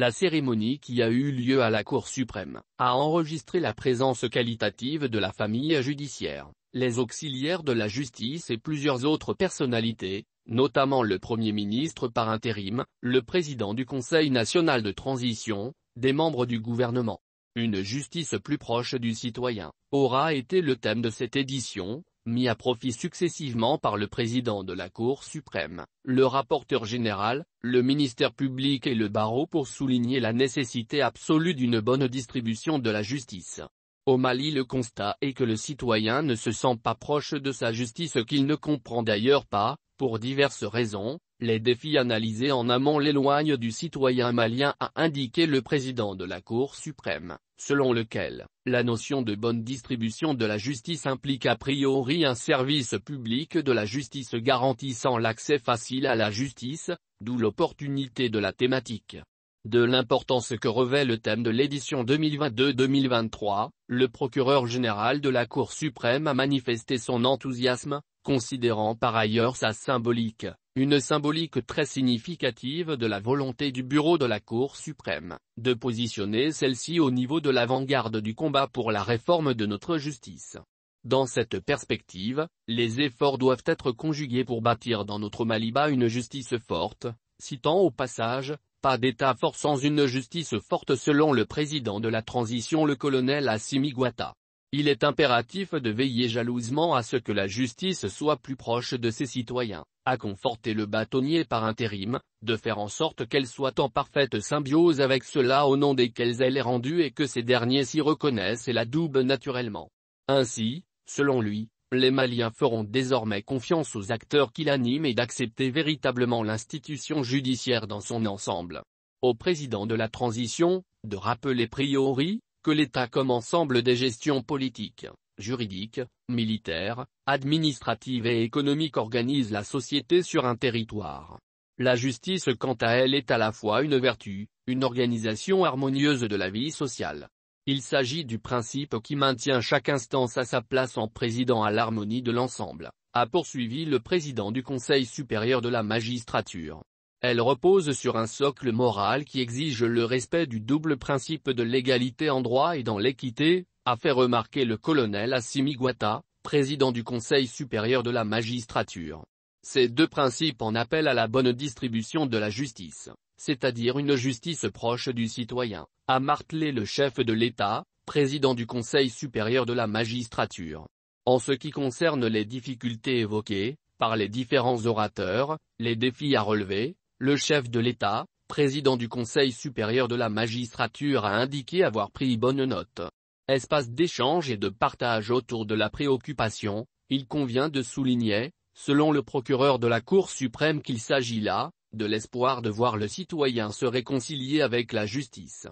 La cérémonie qui a eu lieu à la Cour suprême a enregistré la présence qualitative de la famille judiciaire, les auxiliaires de la justice et plusieurs autres personnalités, notamment le Premier ministre par intérim, le président du Conseil national de transition, des membres du gouvernement. Une justice plus proche du citoyen, aura été le thème de cette édition, mis à profit successivement par le président de la Cour suprême, le rapporteur général, le ministère public et le barreau pour souligner la nécessité absolue d'une bonne distribution de la justice. Au Mali le constat est que le citoyen ne se sent pas proche de sa justice qu'il ne comprend d'ailleurs pas, pour diverses raisons, les défis analysés en amont l'éloignent du citoyen malien a indiqué le président de la Cour suprême, selon lequel, la notion de bonne distribution de la justice implique a priori un service public de la justice garantissant l'accès facile à la justice, d'où l'opportunité de la thématique. De l'importance que revêt le thème de l'édition 2022-2023, le procureur général de la Cour suprême a manifesté son enthousiasme, considérant par ailleurs sa symbolique, une symbolique très significative de la volonté du bureau de la Cour suprême, de positionner celle-ci au niveau de l'avant-garde du combat pour la réforme de notre justice. Dans cette perspective, les efforts doivent être conjugués pour bâtir dans notre Maliba une justice forte, citant au passage, pas d'État fort sans une justice forte selon le président de la transition le colonel Assimi Guata. Il est impératif de veiller jalousement à ce que la justice soit plus proche de ses citoyens, à conforter le bâtonnier par intérim, de faire en sorte qu'elle soit en parfaite symbiose avec ceux-là au nom desquels elle est rendue et que ces derniers s'y reconnaissent et la doublent naturellement. Ainsi, selon lui, les Maliens feront désormais confiance aux acteurs qui l'animent et d'accepter véritablement l'institution judiciaire dans son ensemble. Au président de la transition, de rappeler priori, que l'État comme ensemble des gestions politiques, juridiques, militaires, administratives et économiques organise la société sur un territoire. La justice quant à elle est à la fois une vertu, une organisation harmonieuse de la vie sociale. Il s'agit du principe qui maintient chaque instance à sa place en président à l'harmonie de l'ensemble, a poursuivi le président du Conseil supérieur de la magistrature. Elle repose sur un socle moral qui exige le respect du double principe de l'égalité en droit et dans l'équité, a fait remarquer le colonel Assimi Guata, président du Conseil supérieur de la magistrature. Ces deux principes en appellent à la bonne distribution de la justice, c'est-à-dire une justice proche du citoyen, a martelé le chef de l'État, président du Conseil supérieur de la magistrature. En ce qui concerne les difficultés évoquées, par les différents orateurs, les défis à relever, le chef de l'État, président du Conseil supérieur de la magistrature a indiqué avoir pris bonne note. Espace d'échange et de partage autour de la préoccupation, il convient de souligner, selon le procureur de la Cour suprême qu'il s'agit là, de l'espoir de voir le citoyen se réconcilier avec la justice.